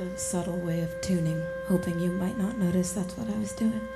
a subtle way of tuning, hoping you might not notice that's what I was doing.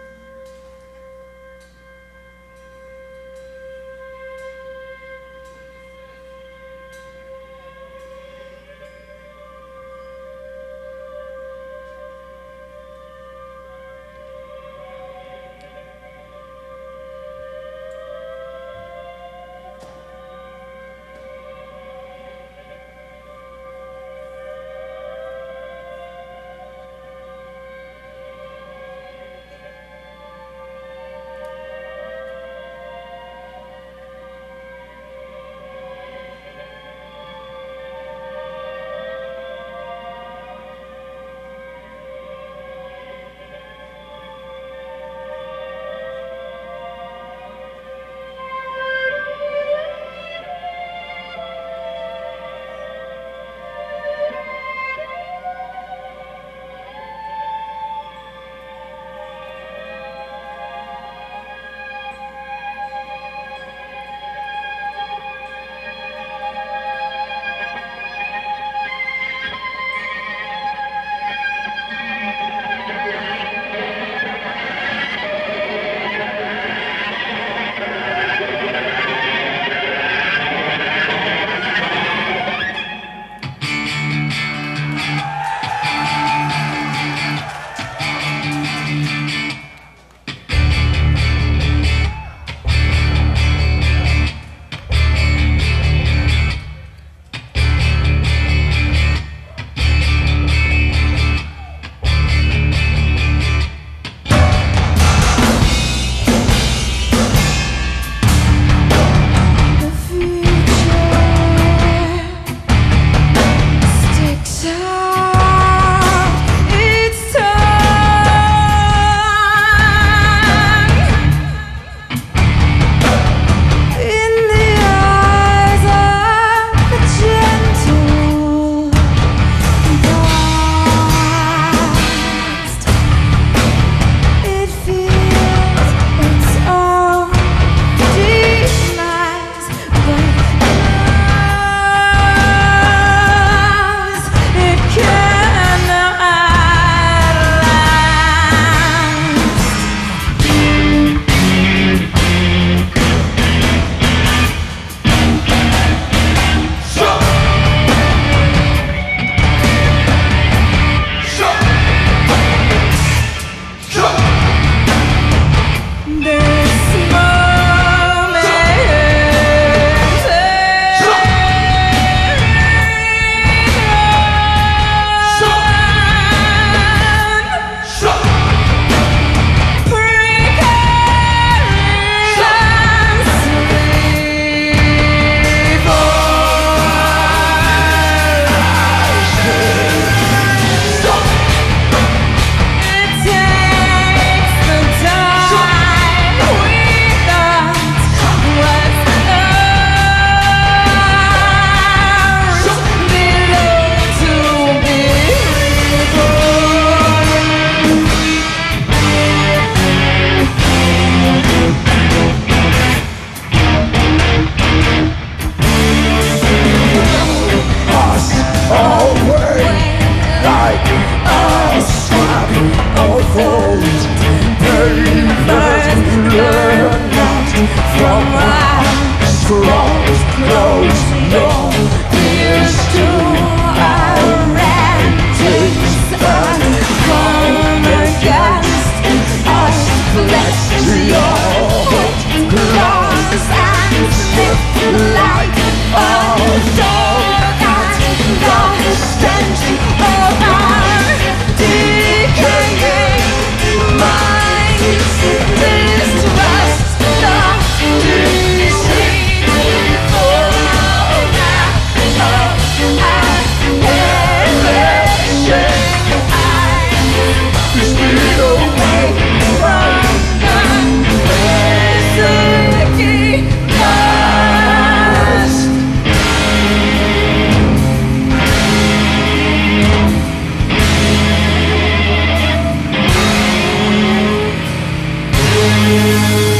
Música